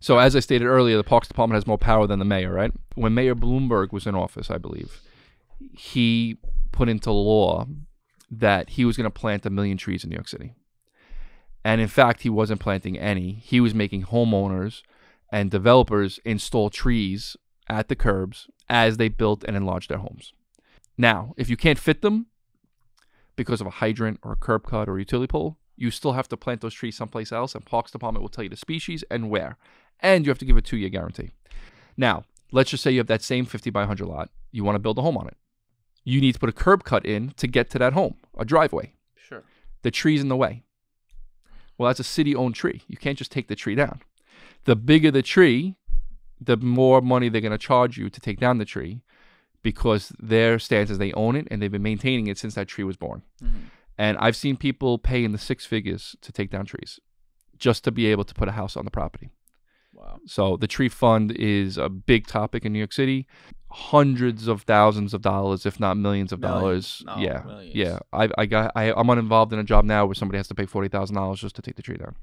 So as I stated earlier, the Parks Department has more power than the mayor, right? When Mayor Bloomberg was in office, I believe, he put into law that he was going to plant a million trees in New York City. And in fact, he wasn't planting any. He was making homeowners and developers install trees at the curbs as they built and enlarged their homes. Now, if you can't fit them because of a hydrant or a curb cut or a utility pole, you still have to plant those trees someplace else, and Parks Department will tell you the species and where. And you have to give a two year guarantee. Now, let's just say you have that same 50 by 100 lot. You want to build a home on it. You need to put a curb cut in to get to that home, a driveway. Sure. The tree's in the way. Well, that's a city owned tree. You can't just take the tree down. The bigger the tree, the more money they're going to charge you to take down the tree because their stance is they own it and they've been maintaining it since that tree was born. Mm-hmm. And I've seen people pay in the six figures to take down trees just to be able to put a house on the property. Wow. So the tree fund is a big topic in New York City. Hundreds of thousands of dollars, if not millions of Millions. dollars. No, yeah, millions. yeah. I, I got. I, I'm uninvolved in a job now where somebody has to pay forty thousand dollars just to take the tree down.